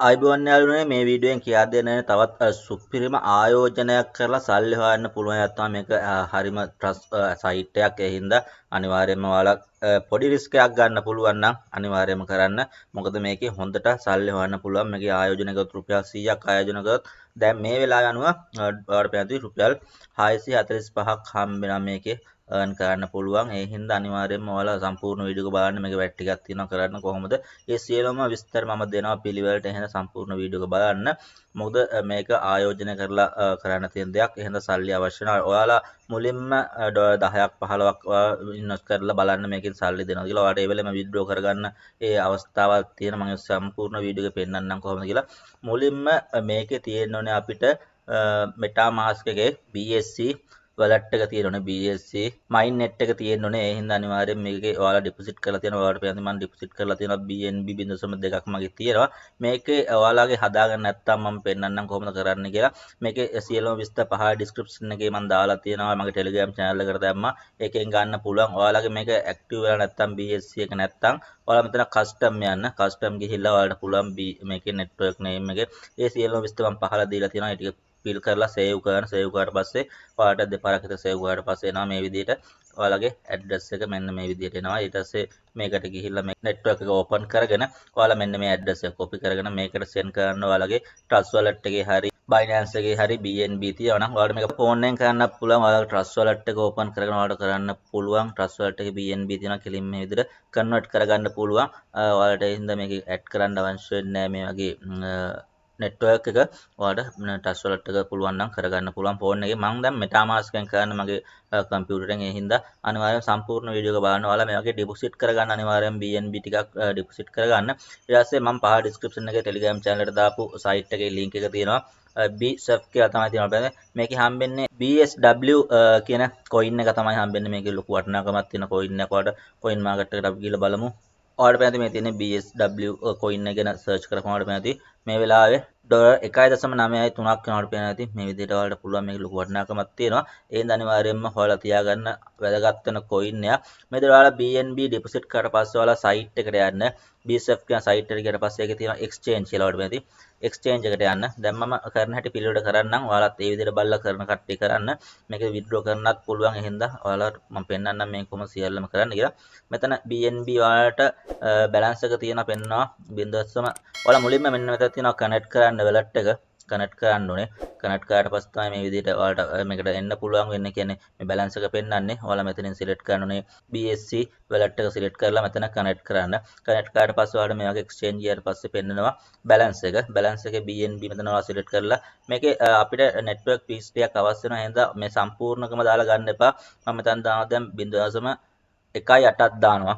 අයිබෝන් යාළුවනේ මේ වීඩියෝෙන් කියා දෙන්න තවත් සුපිරිම ආයෝජනයක් කරලා සල්ලි හොයන්න පුළුවන් එකක් තමයි මේක හරිම ට්‍රස් සයිට් එකක්. ඒ හින්දා අනිවාර්යයෙන්ම ඔයාලා පොඩි රිස්ක් එකක් ගන්න පුළුවන් නම් අනිවාර්යයෙන්ම කරන්න. මොකද මේකේ හොඳට සල්ලි හොයන්න පුළුවන්. මේකේ ආයෝජන කරොත් රුපියල් 100ක් ආයෝජන කරොත් දැන් මේ වෙලාව අනුව ඔයාලට පැහැදිලි රුපියල් 645ක් හම්බ වෙනවා මේකේ. Earn කරන්න පුළුවන්. ඒ හින්දා අනිවාර්යයෙන්ම ඔයාලා සම්පූර්ණ වීඩියෝ එක බලන්න මේක වැට් ටිකක් තියෙනවා කරන්න කොහොමද? ඒ සියලුම විස්තර මම දෙනවා පිළිවෙලට එහෙනම් සම්පූර්ණ වීඩියෝ එක බලන්න. මොකද මේක ආයෝජනය කරලා කරන්න තියෙන දෙයක්. එහෙනම් සල්ලි අවශ්‍ය නැහැ ඔයාලා මුලින්ම ඩොලර් 10ක් 15ක් ඉන්වෙස්ට් කරලා බලන්න මේකෙන් සල්ලි දෙනවා කියලා. ඔයාලට ඒ වෙලෙම විත්ඩ්‍රෝ කරගන්න ඒ අවස්ථාවක් තියෙන. මම සම්පූර්ණ වීඩියෝ එක පෙන්නන්නම් කොහොමද කියලා. මුලින්ම මේකේ තියෙන්න ඕනේ අපිට මෙටා මාස්ක් එකේ BSC වලට් එක තියෙනවනේ BSC මයින් නෙට් එක තියෙනවනේ ඒ හින්දා අනිවාර්යෙන් මේකේ ඔයාලා ඩිපොසිට් කරලා තියෙනවා. ඔයාලට පේන්නේ මම ඩිපොසිට් කරලා තියෙනවා BNB 0.2ක් මගේ තියෙනවා. මේකේ ඔයාලාගේ හදාගන්න නැත්නම් මම පෙන්නන්නම් කොහොමද කරන්න කියලා. මේකේ සියලුම විස්තර පහ ඩිස්ක්‍රිප්ෂන් එකේ මම දාලා තියෙනවා. මගේ Telegram channel එකට දැම්මා. ඒකෙන් ගන්න පුළුවන්. ඔයාලගේ මේක ඇක්ටිව් වෙලා නැත්නම් BSC එක නැත්නම් ඔයාලා මෙතන කස්ටම් යන්න. කස්ටම් ගිහිල්ලා ඔයාලට පුළුවන් මේකේ නෙට්වර්ක් නේම් එකේ. ඒ සියලුම විස්තර මම පහලා දීලා තියෙනවා. ඒ ටික ෆිල් කරලා සේව් කරන සේව් කරාට පස්සේ ඔයාලට දෙපාරක් විතර සේව් කරාට පස්සේ එනවා මේ විදිහට. ඔයාලගේ ඇඩ්‍රස් එක මෙන්න මේ විදිහට එනවා. ඊට පස්සේ මේකට ගිහිල්ලා මේ නෙට්වර්ක් එක ඕපන් කරගෙන ඔයාලා මෙන්න මේ ඇඩ්‍රස් එක කොපි කරගෙන මේකට සෙන්ඩ් කරන්න ඔයාලගේ ට්‍රස්ට් වලට් එකේ හරි බයිනෑන්ස් එකේ හරි BNB තියෙනවා නම් ඔයාලට මේක ෆෝන් එකෙන් කරන්න පුළුවන්. ඔයාලගේ ට්‍රස්ට් වලට් එක ඕපන් කරගෙන ඔයාලට කරන්න පුළුවන්. ට්‍රස්ට් වලට් එකේ BNB තියෙනවා කෙලින් මේ විදිහට කන්වර්ට් කරගන්න පුළුවන්. ඔයාලට ඒ හින්දා මේක ඇඩ් කරන්න අවශ්‍ය වෙන්නේ නැහැ. මේ වගේ නෙට්වර්ක් එක ඔයාලට ටච් වලට් එක පුළුවන් නම් කරගන්න පුළුවන් ෆෝන් එකේ. මම දැන් මෙටාමාස්ක් එකෙන් කරන්න මගේ කම්පියුටරෙන් ඒ හින්දා අනිවාර්යෙන් සම්පූර්ණ වීඩියෝ එක බලන්න. ඔයාලා මේ වගේ ඩිපොසිට් කරගන්න අනිවාර්යෙන් BNB ටිකක් ඩිපොසිට් කරගන්න. ඊට පස්සේ මම පහ ඩිස්ක්‍රිප්ෂන් එකේ Telegram channel එකට දාපු site එකේ link එක තියෙනවා. බසෆ් කියලා තමයි තියෙනවා. මේක හම්බෙන්නේ BSW කියන කොයින් එක තමයි හම්බෙන්නේ. මේකේ ලොකු වටිනාකමක් තියෙන කොයින් එකක් වලට කොයින් මාකට් එකට අපි ගිහලා බලමු. ඔයාලට පැහැදිලි මේ තියෙන්නේ BSW කොයින් එක ගැන සර්ච් කරපුවාම ඔයාලට පැහැදිලි මේ වෙලාවේ ඩොලර් 1.9යි 3ක් වෙනවට පේනවා. ඉතින් මේ විදිහට ඔයාලට පුළුවන් මේක ලොකු වටිනාකමක් තියෙනවා. ඒ හින්දා අනිවාර්යයෙන්ම හොයලා තියාගන්න වැදගත් වෙන කොයින් එක මේ විදිහට ඔයාලා BNB ඩිපොසිට් කරලා පස්සේ ඔයාලා සයිට් එකට යන්න. BSF කියන සයිට් එකට ගියට පස්සේ ඒකේ තියෙනවා එක්ස්චේන්ජ් කියලා ඔයාලට පැහැදිලි එක්ස්චේන්ජ් එකට යන්න. දැන් මම කරන හැටි පිළිවෙලට කරන්නම්. ඔයාලත් ඒ විදිහට බලලා කරන කට්ටිය කරන්න. මේක විත්ඩ්‍රෝ කරන්නත් පුළුවන්. එහෙනම් ඔයාලට මම පෙන්නන්නම් මේක කොහොම සියල්ලම කරන්න කියලා. මෙතන BNB ඔයාලට බැලන්ස් එක තියෙනවා පෙන්නවා. 0.0 ඔයාලා මුලින්ම මෙන්න මෙතන තියෙනවා කනෙක්ට් කරන්න. වැලට් එක කනට් කරන්න ඕනේ. කනට් කරාට පස්සේ තමයි මේ විදිහට ඔයාලට මේකට එන්න පුළුවන් වෙන්නේ. කියන්නේ මේ බැලන්ස් එක පෙන්වන්නේ ඔයාලා මෙතනින් සිලෙක්ට් කරන්න ඕනේ. BSC වැලට් එක සිලෙක්ට් කරලා මෙතන කනට් කරන්න. කනට් කරාට පස්සේ ඔයාලට මේ වගේ එක්ස්චේන්ජ් ගියාට පස්සේ පෙන්නනවා බැලන්ස් එක. බැලන්ස් එකේ BNB මෙතන ඔයාලා සිලෙක්ට් කරලා මේකේ අපිට නෙට්වර්ක් පීස් ටිකක් අවශ්‍ය වෙනවා. එහෙනම් මේ සම්පූර්ණකම දාලා ගන්න එපා. මම මෙතන දානවා. දැන් 0.1.8ක් දානවා.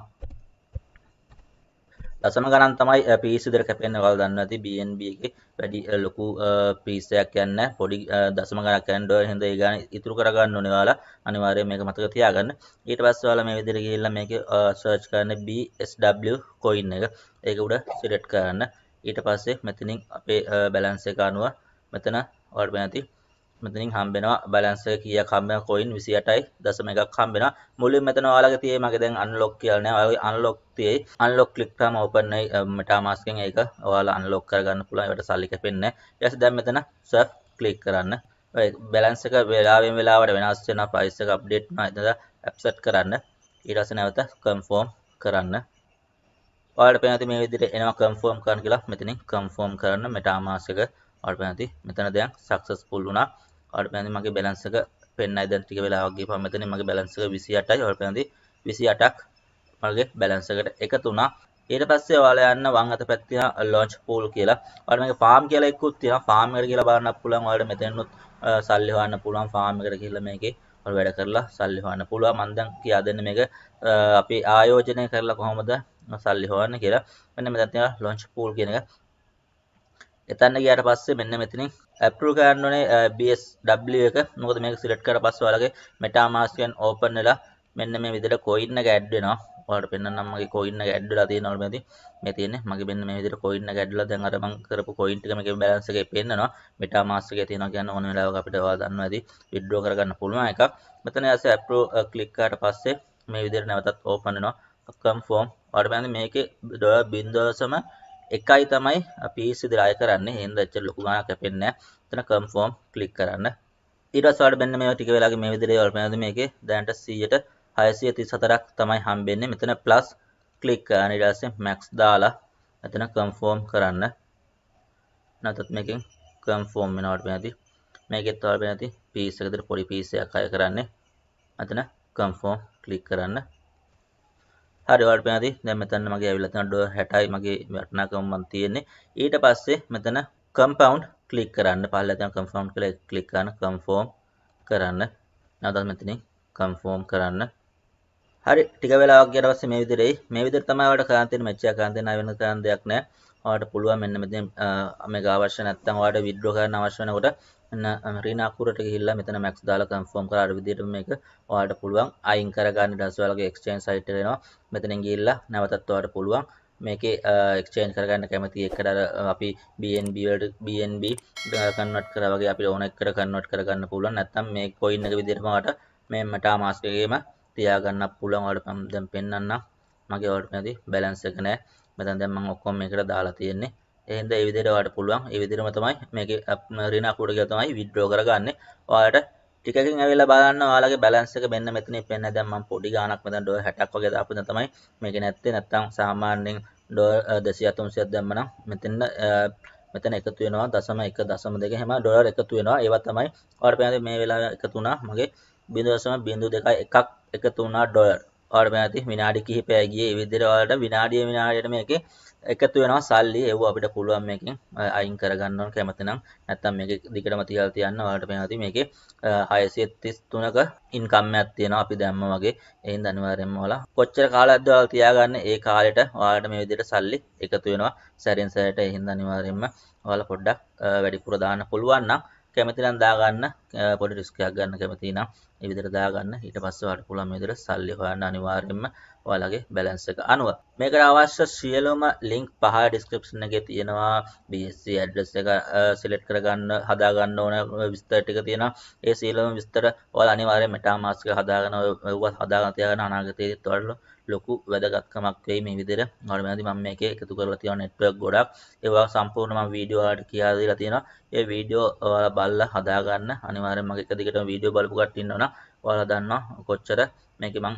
දසම ගණන් තමයි පිස් විතර කැපෙන්නේ ඔයාලා දන්නවා. ඇති BNB එකේ වැඩි ලොකු පිස් එකක් යන්නේ පොඩි දසම ගණනක් යන්න ඕන. හින්දා ඒ ගාන ඉතුරු කරගන්න ඕනේ ඔයාලා. අනිවාර්යයෙන් මේක මතක තියාගන්න. ඊට පස්සේ ඔයාලා මේ විදිහට ගිහිල්ලා මේකේ සර්ච් කරන්න BSW coin එක. ඒක උඩ සිලෙක්ට් කරන්න. ඊට පස්සේ මෙතනින් අපේ බැලන්ස් එක අනුව මෙතන ඔයාලට වෙනති මෙතනින් හම්බෙනවා බැලන්ස් එක කීයක් හම්බෙනවා coin 28.1ක් හම්බෙනවා. මුලින් මෙතන ඔයාලගේ තියෙයි මගේ දැන් unlock කියලා නෑ. ඔයාලගේ unlock තියෙයි unlock click කරාම open වෙයි metamask එකෙන් ඒක ඔයාලා unlock කරගන්න පුළුවන්. ඒකට සල්ලි කැපෙන්නේ නැහැ ඊට පස්සේ දැන් මෙතන surf click කරන්න. ඔය බැලන්ස් එක වෙලාවෙන් වෙලාවට වෙනස් වෙනවා price එක update වෙනවා. එතන accept කරන්න. ඊට පස්සේ නැවත confirm කරන්න. ඔයාලට පේනවා මේ විදිහට එනවා confirm කරන්න කියලා? මෙතනින් confirm කරන්න metamask එක. ඔයාලට පේනවා මෙතන දැන් successful වුණා. ඔයාලට පේන්නේ මගේ බැලන්ස් එක පෙන්නයි. දැන් ටික වෙලාවක් ගිහපුවම මෙතන මගේ බැලන්ස් එක 28යි ඔයාලට පේන්නේ 28ක් මගේ බැලන්ස් එකට එකතු වුණා. ඊට පස්සේ ඔයාලා යන්න වම් අත පැත්තේ launch pool කියලා. ඔයාලට මේක farm කියලා එකකුත් තියෙනවා. farm එකට කියලා බලන්නත් පුළුවන්. ඔයාලට මෙතනොත් සල්ලි හොයන්න පුළුවන් farm එකට ගිහිල්ලා මේකේ. ඔයාලා වැඩ කරලා සල්ලි හොයන්න පුළුවන්. මම දැන් කියා දෙන්න මේක අපි ආයෝජනය කරලා කොහොමද සල්ලි හොයන්නේ කියලා. මෙන්න මෙතන තියෙනවා launch pool කියන එක. එතන්න ගියාට පස්සේ මෙන්න මෙතනින් ඇප්‍රූව් කරන්න ඕනේ BSW එක. මොකද මේක සිලෙක්ට් කරලා පස්සේ ඔයාලගේ MetaMask එකෙන් ඕපන් වෙලා මෙන්න මේ විදිහට coin එක ඇඩ් වෙනවා. ඔයාලට පෙන්වන්නම් මගේ coin එක ඇඩ් වෙලා තියෙනවා මෙතන මේ තියෙන්නේ. මගේ මෙන්න මේ විදිහට coin එක ඇඩ් වෙලා දැන් අර මම කරපු coin ටික මේකේ balance එකේ පෙන්නනවා. MetaMask එකේ තියෙනවා කියන්නේ ඕන වෙලාවක අපිට ඔයාලා දන්නවා ඇති. Withdraw කරගන්න පුළුවන් එකක්. මෙතන ඇස්සේ approve click කරාට පස්සේ මේ විදිහට නැවතත් open වෙනවා. confirm. ඔයාලට බලන්න මේකේ ඩොලර් 0.1 එකයි තමයි PC දිරාය කරන්නේ. එහෙනම් එච්චර ලොකු ගාණක් කැපෙන්නේ නැහැ. එතන confirm click කරන්න. ඊට පස්සේ ඔයාලට මෙන්න මේවා ටික වෙලාවකින් මේ විදිහට වල පේනද මේකේ දැනට 100ට 634ක් තමයි හම්බෙන්නේ. මෙතන plus click කරන්න. ඊට පස්සේ max දාලා එතන confirm කරන්න. නැත්නම් මේකෙන් confirm වෙනවට පේනදී මේකෙත් ඔයාලට පේනදී piece එකකට පොඩි piece එකක් අය කරන්නේ. එතන confirm click කරන්න. හරි ඔයාලට පේනදී දැන් මෙතන මගේ ඇවිල්ලා තියෙන ඩෝර් 60යි මගේ වටිනාකම මන් තියෙන්නේ. ඊට පස්සේ මෙතන compound ක්ලික් කරන්න පහළ තියෙන confirm කියලා ක්ලික් කරන confirm කරන්න. නැවතත් මෙතනින් confirm කරන්න. හරි ටික වෙලාවක් ගියට පස්සේ මේ විදිහට මේ විදිහට තමයි ඔයාලට කරන් තියෙන මැච් එක කරන් දෙන්න වෙන කරන් දෙයක් නැහැ ඔයාලට පුළුවන් මෙන්න මෙතන මේක අවශ්‍ය නැත්නම් ඔයාලට විත්ඩ්‍රෝ කරන්න අවශ්‍ය වෙනකොට මෙන්න රීනා අකුරට ගිහිල්ලා මෙතන මැක්ස් දාලා කන්ෆර්ම් කරලා අර විදිහට මේක ඔයාලට පුළුවන් අයින් කරගන්න. ඊට පස්සේ ඔයාලගේ එක්ස්චේන්ජ් සයිට් එකට එනවා මෙතනින් ගිහිල්ලා නැවතත් ඔයාලට පුළුවන් මේකේ එක්ස්චේන්ජ් කරගන්න කැමති එකට අර අපි BNB වලට BNB කන්වර්ට් කරා වගේ අපිට ඕන එකට කන්වර්ට් කරගන්න පුළුවන්. නැත්නම් මේ කොයින් එක විදිහටම ඔයාලට මේ MetaMask එකේම තියාගන්න පුළුවන්. ඔයාලට මම දැන් පෙන්වන්නම් මගේ ඔයාලට නැති බැලන්ස් එක නැහැ මෙතන දැන් මම ඔක්කොම මේකට දාලා තියෙන්නේ. එහෙනම් ඒ විදිහට ඔයාලට පුළුවන්. ඒ විදිහටම තමයි මේකේ රින අකුවට කියලා තමයි විත්ඩ්‍රෝ කරගන්නේ. ඔයාලට ටිකකින් ඇවිල්ලා බලන්න ඔයාලගේ බැලන්ස් එක මෙන්න මෙතනින් පෙන්න දැන් මම පොඩි ගාණක් මෙතන ඩොලර් 60ක් වගේ දාපු දැන් තමයි මේක නැත්තේ. නැත්තම් සාමාන්‍යයෙන් ඩොලර් 200 300ක් දැම්ම නම් මෙතන මෙතන එකතු වෙනවා. දශම 1 දශම 2 හැම ඩොලර් එකතු වෙනවා. ඒවා තමයි ඔයාලට පේන්නේ මේ වෙලාවේ එකතු වුණා. මගේ 0.02 එකක් එකතු වුණා ඩොලර්. ඔයාලට පේන්නේ විනාඩි කිහිපයක් ගියේ. ඒ විදිහට ඔයාලට විනාඩිය විනාඩියට මේකේ එකතු වෙනවා සල්ලි ඒව අපිට පුළුවන් මේකෙන් අයින් කරගන්න ඕන කැමති නම්. නැත්තම් මේක දිගටම තියලා තියන්න ඔයාලට පේනවා මේකේ 633ක ඉන්කම් එකක් තියෙනවා අපි දැම්ම වගේ. එහෙනම් අනිවාර්යෙන්ම ඔයාලා කොච්චර කාලයක්ද ඔයාලා තියාගන්නේ? ඒ කාලෙට ඔයාලට මේ විදිහට සල්ලි එකතු වෙනවා. සැරින් සැරේට එහෙනම් අනිවාර්යෙන්ම ඔයාලා පොඩ්ඩක් වැඩිපුර දාන්න පුළුවන් නම් කැමති නම් දාගන්න පොඩි රිස්ක් එකක් ගන්න කැමති නම් ඒ විදිහට දාගන්න. ඊට පස්සේ ඔයාලට පුළුවන් මේ විදිහට සල්ලි හොයන්න අනිවාර්යෙන්ම ඔයාලගේ බැලන්ස් එක අනුව. මේකට අවශ්‍ය සියලුම ලින්ක් පහ ඩිස්ක්‍රිප්ෂන් එකේ තියෙනවා. BSC ඇඩ්‍රස් එක සිලෙක්ට් කරගන්න හදාගන්න ඕන විස්තර ටික තියෙනවා. ඒ සියලුම විස්තර ඔයාලා අනිවාර්යෙන් MetaMask එක හදාගෙන ඔයවා හදාගෙන තියාගන්න අනාගතයේදීත් ඔයාලට ලොකු වැදගත්කමක් වෙයි මේ විදිහට. ඔයාලා මම මම මේකේ එකතු කරලා තියෙන නෙට්වර්ක් ගොඩක්. ඒවා සම්පූර්ණ මම වීඩියෝ වලට කියලා දීලා තියෙනවා. ඒ වීඩියෝ ඔයාලා බලලා හදාගන්න. අනිවාර්යෙන් මගේ එක දිගටම වීඩියෝ බලපු කට්ටිය ඉන්නවනම් ඔයාලා දන්නවා කොච්චර මේක මං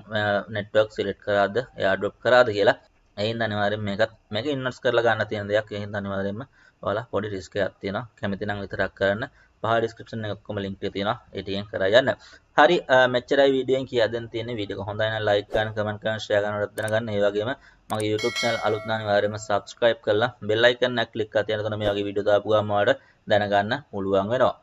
නෙට්වර්ක් සිලෙක්ට් කරාද? එයා ඩ්‍රොප් කරාද කියලා. එයින් අනිවාර්යෙන් මේකත් මේක ඉන්වර්ස් කරලා ගන්න තියෙන දෙයක්. එහෙනම් අනිවාර්යෙන්ම ඔයාලා පොඩි රිස්ක් එකක් තියෙනවා. කැමති නම් විතරක් කරන්න. පහ ඩිස්ක්‍රිප්ෂන් එකේ ඔක්කොම ලින්ක් ටික තියෙනවා. ඒ ටිකෙන් කරා යන්න. හරි මෙච්චරයි වීඩියෝෙන් කියලා දෙන්න තියෙන්නේ. වීඩියෝ එක හොඳයි නම් ලයික් කරන්න කමෙන්ට් කරන්න ෂෙයා කරන්න වලත් දැනගන්න ඒ වගේම මගේ YouTube channel අලුත් නම් අනිවාර්යයෙන්ම subscribe කරලා bell icon එක ක්ලික් කරලා තියෙනකොට මේ වගේ වීඩියෝ දාපු ගමන් ඔයාලට දැනගන්න පුළුවන් වෙනවා.